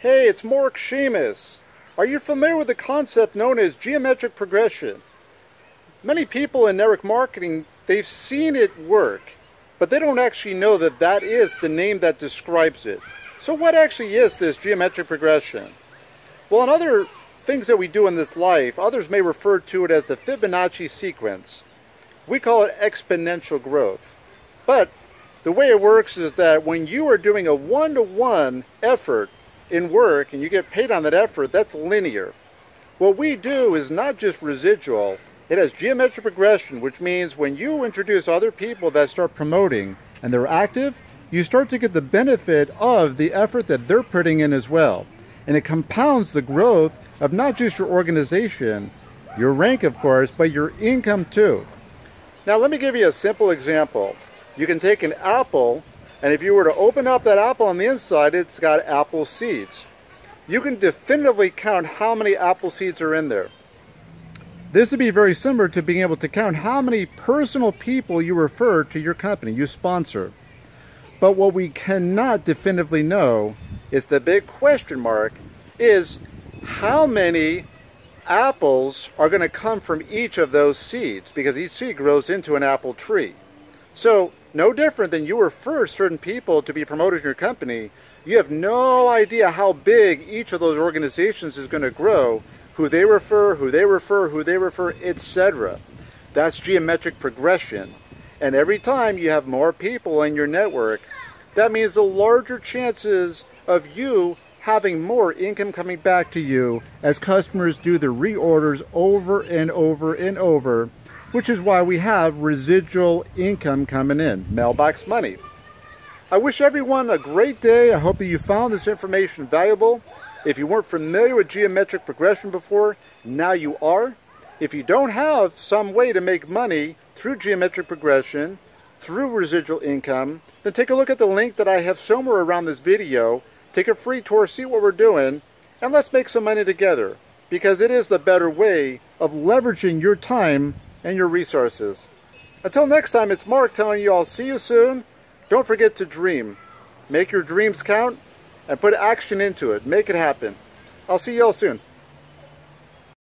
Hey, it's Marc Shamus. Are you familiar with the concept known as geometric progression? Many people in network marketing, they've seen it work, but they don't actually know that that is the name that describes it. So what actually is this geometric progression? Well, in other things that we do in this life, others may refer to it as the Fibonacci sequence. We call it exponential growth. But the way it works is that when you are doing a one-to-one -one effort in work and you get paid on that effort, that's linear. What we do is not just residual, it has geometric progression, which means when you introduce other people that start promoting and they're active, you start to get the benefit of the effort that they're putting in as well. And it compounds the growth of not just your organization, your rank of course, but your income too. Now let me give you a simple example. You can take an apple and if you were to open up that apple on the inside, it's got apple seeds. You can definitively count how many apple seeds are in there. This would be very similar to being able to count how many personal people you refer to your company, you sponsor. But what we cannot definitively know is the big question mark is how many apples are going to come from each of those seeds because each seed grows into an apple tree. So no different than you refer certain people to be promoted in your company, you have no idea how big each of those organizations is going to grow, who they refer, who they refer, who they refer, etc. That's geometric progression. And every time you have more people in your network, that means the larger chances of you having more income coming back to you as customers do the reorders over and over and over which is why we have residual income coming in, mailbox money. I wish everyone a great day. I hope that you found this information valuable. If you weren't familiar with geometric progression before, now you are. If you don't have some way to make money through geometric progression, through residual income, then take a look at the link that I have somewhere around this video. Take a free tour, see what we're doing, and let's make some money together. Because it is the better way of leveraging your time and your resources. Until next time, it's Marc telling you I'll see you soon. Don't forget to dream. Make your dreams count and put action into it. Make it happen. I'll see you all soon.